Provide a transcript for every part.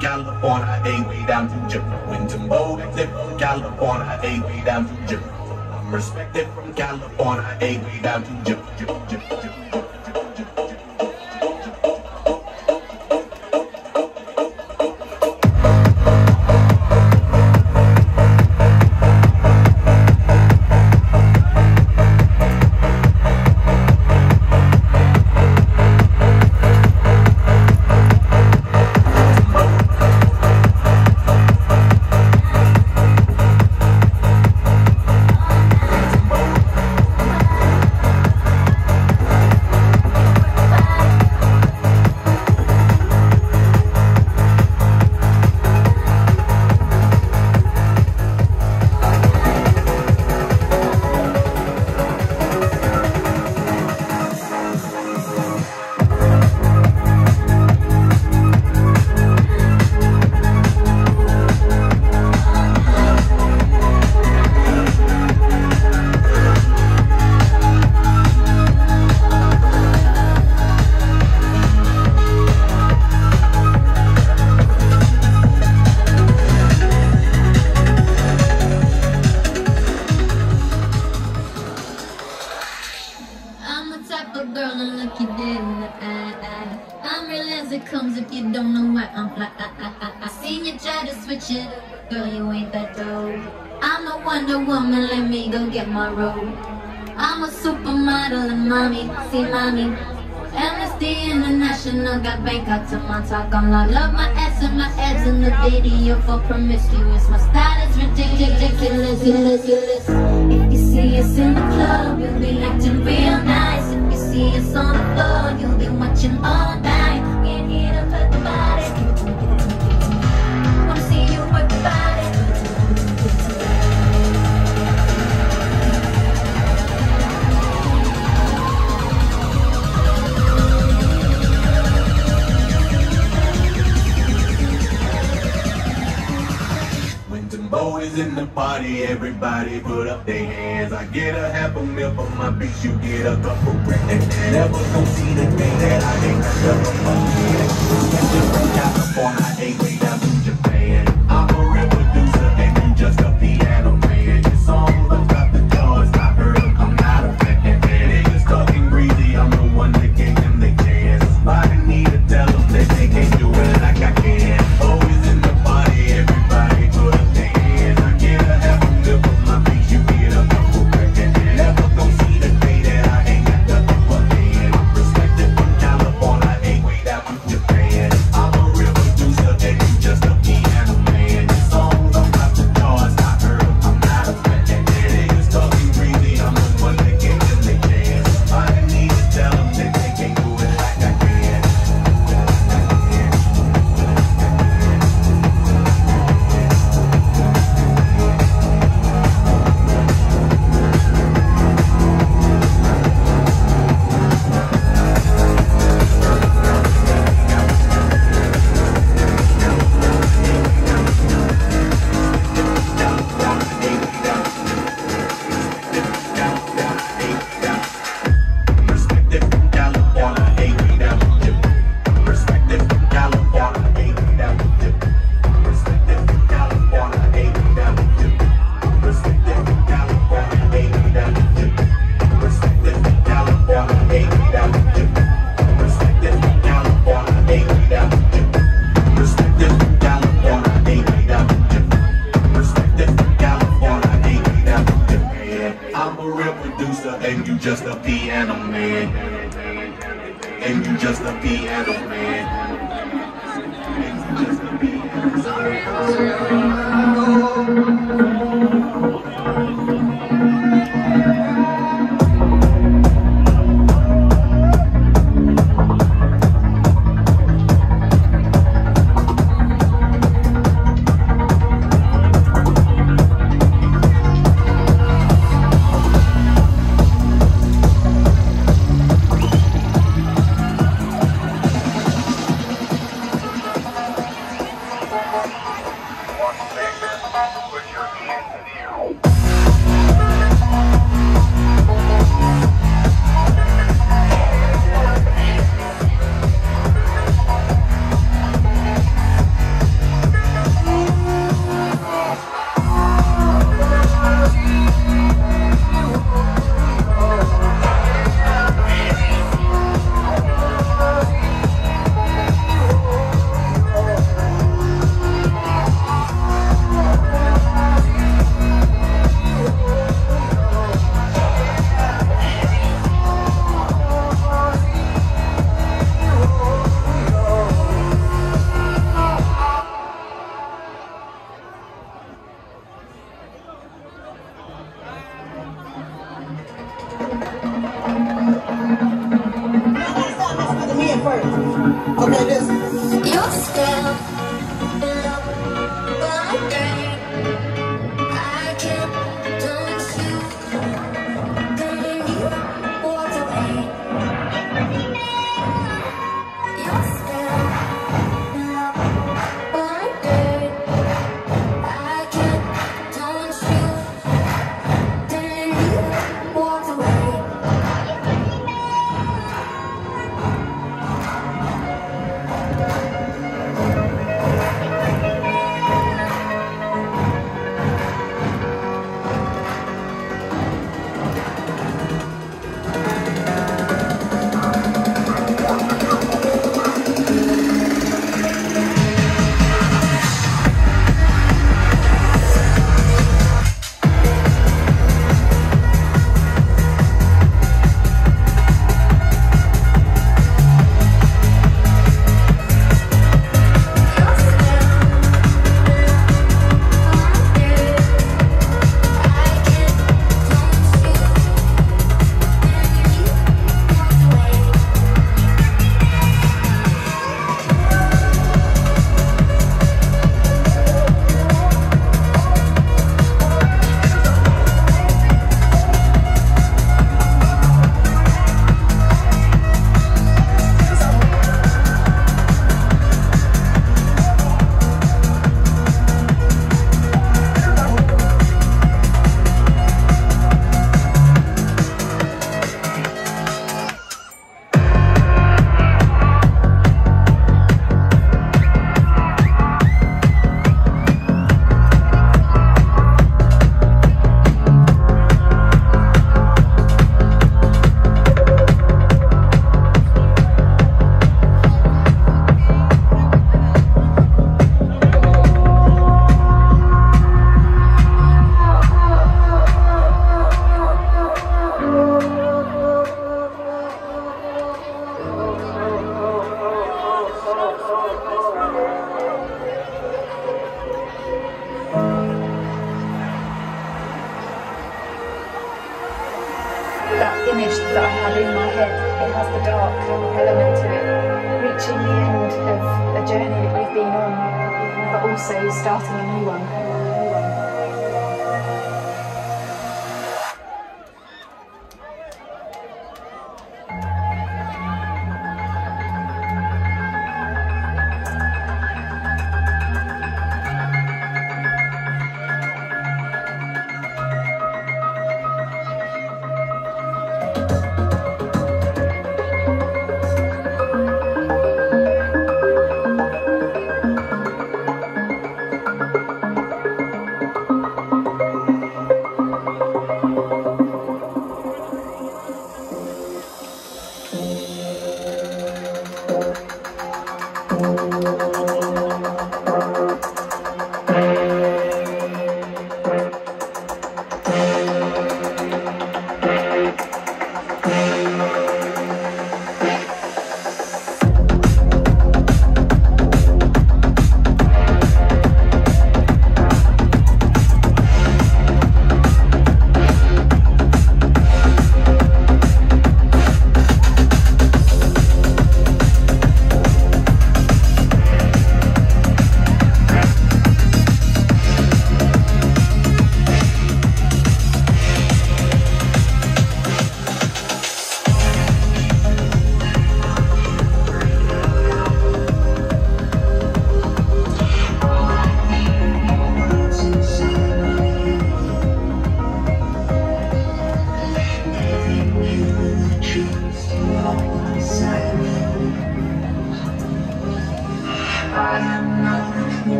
California, a way down to Japan. Winton Bow, Clifton, California, a way down to Japan. I'm respected from California, a way down to Japan. I got Bangkok to Montauk I'm. Love my ass and my ass in the video for promiscuous. My style is ridiculous, ridiculous, ridiculous. If you see us in the club, you'll be acting real nice. If you see us on the floor, you'll be watching all night. In the party, everybody put up their hands. I get a half a meal for my bitch, you get a couple grand. Never gon' see the thing that I ain't never gonna get. Catch I ain't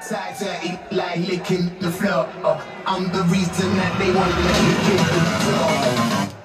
tied to eat like licking the floor. Oh, I'm the reason that they want to kick in the door.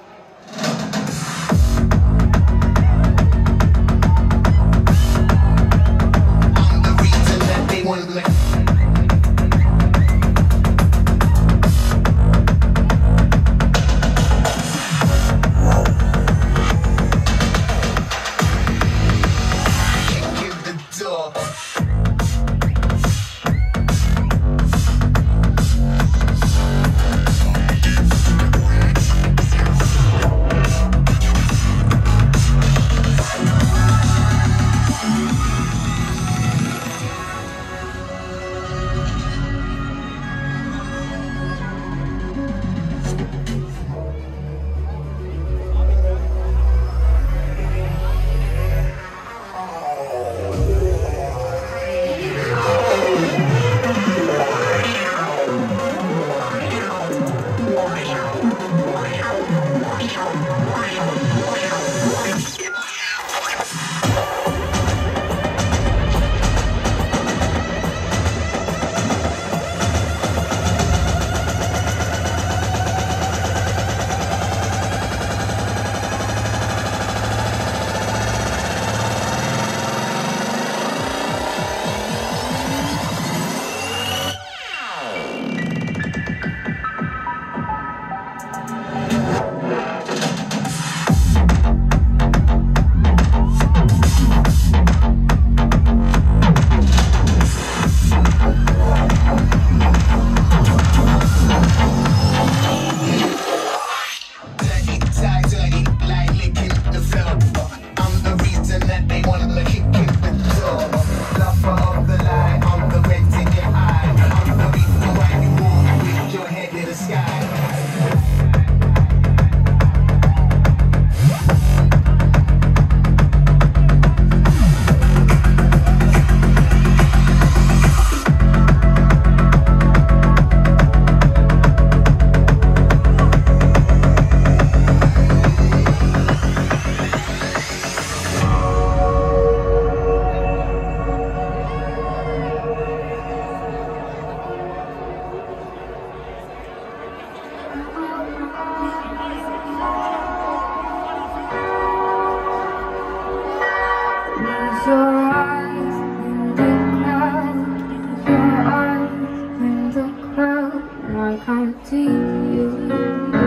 I can't see you.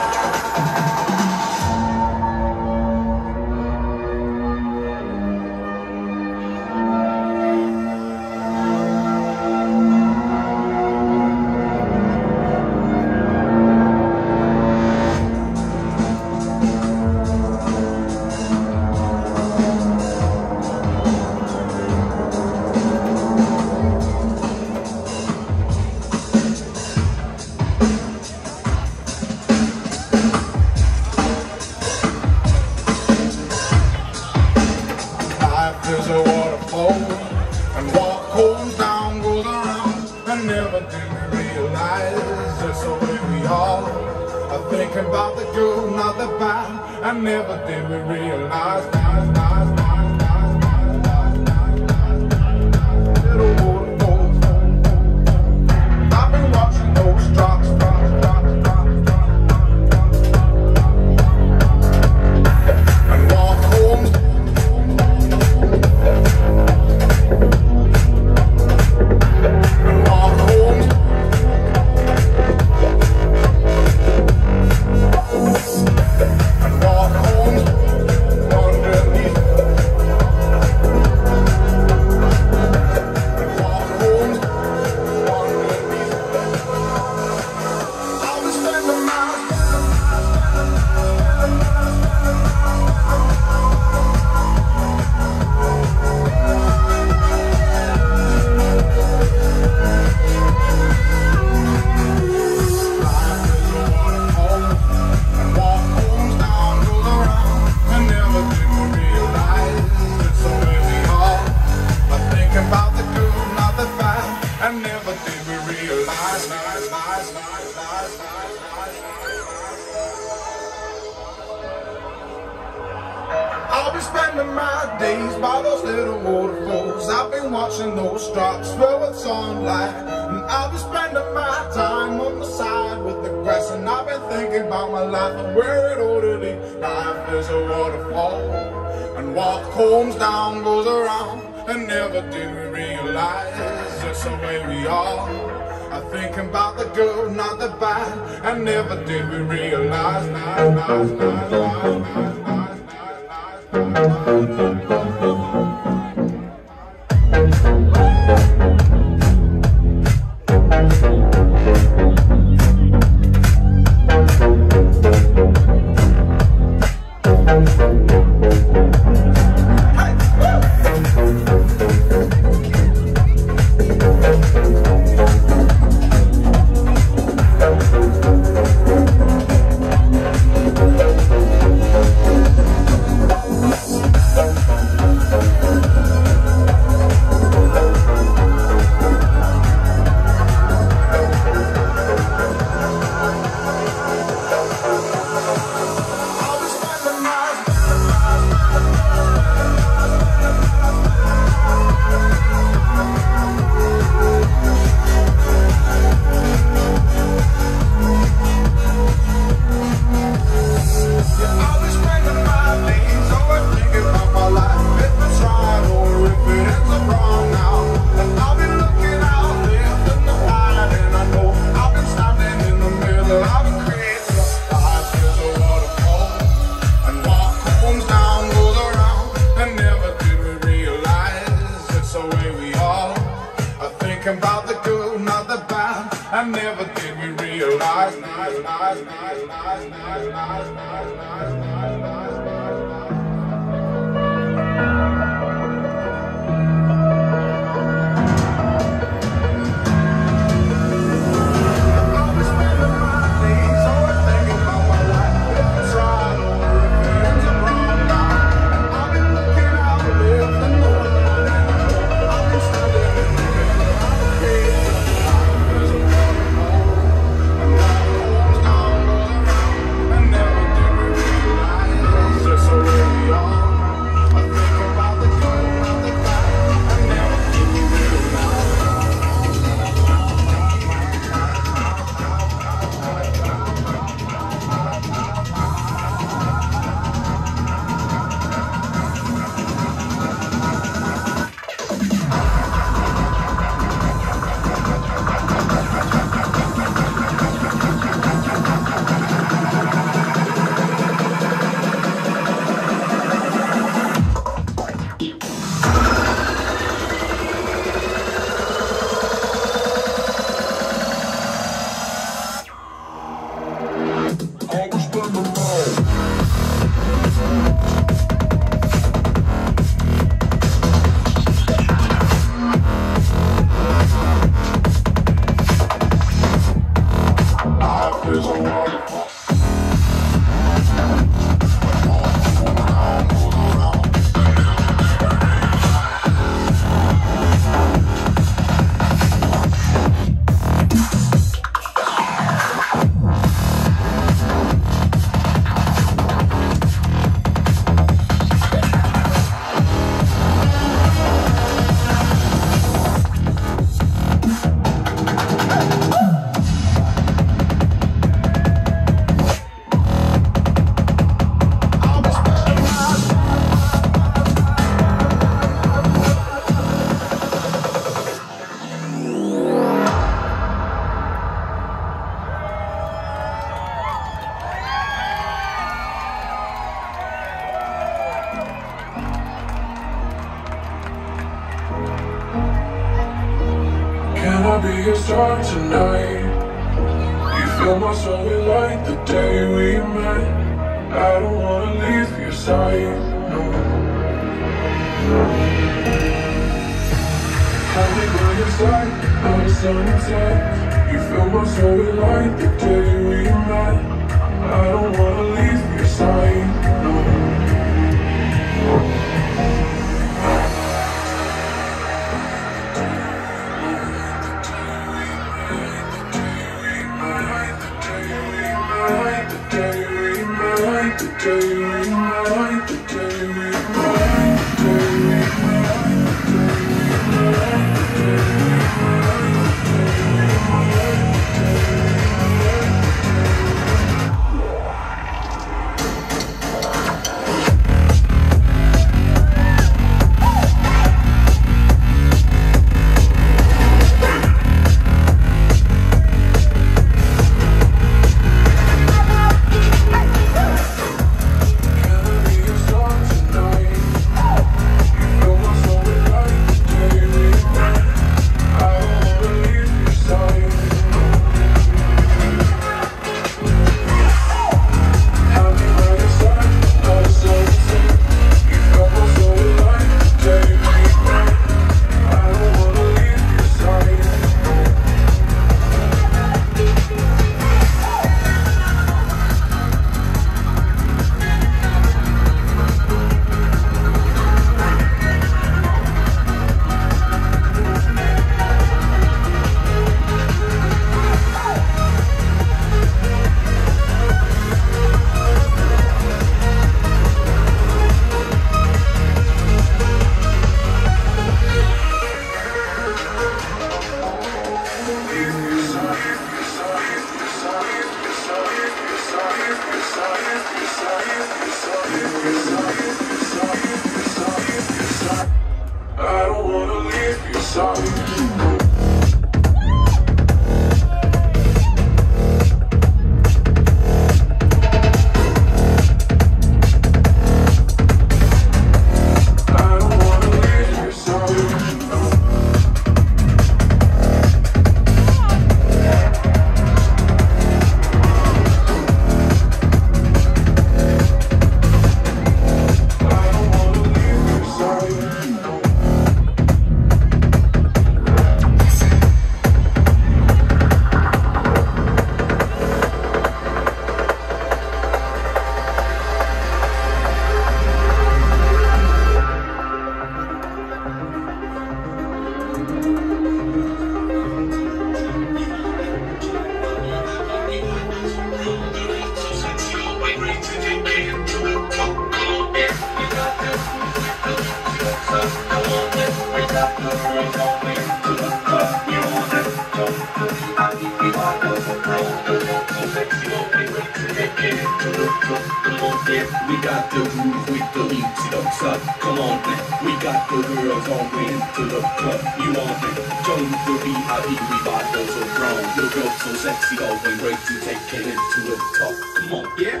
We got the groove with the leaps, it don't suck. Come on then. We got the girls all way into the club. You want it? Join the VIP, we buy those so grown. Your girl so sexy, always ready to take it into the top. Come on, yeah.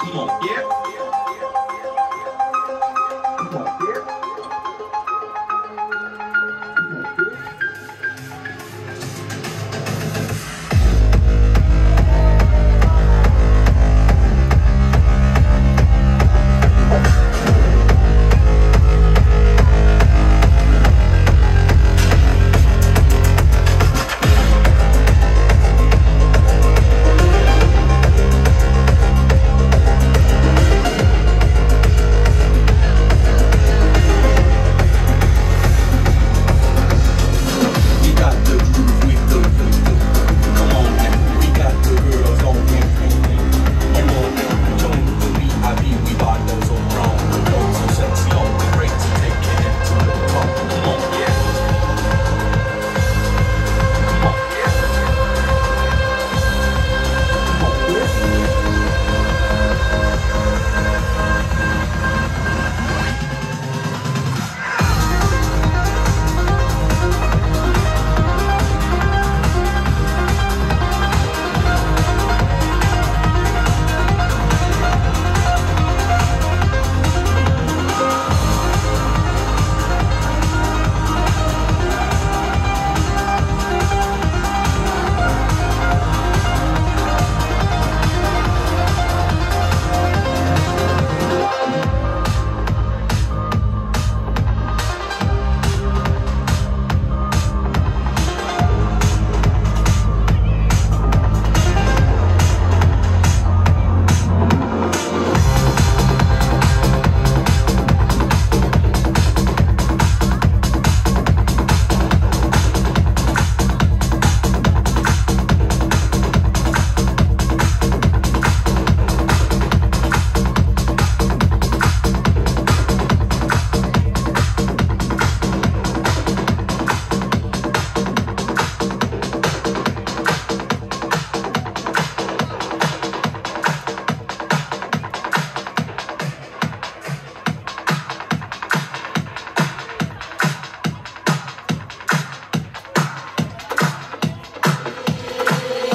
Come on, yeah.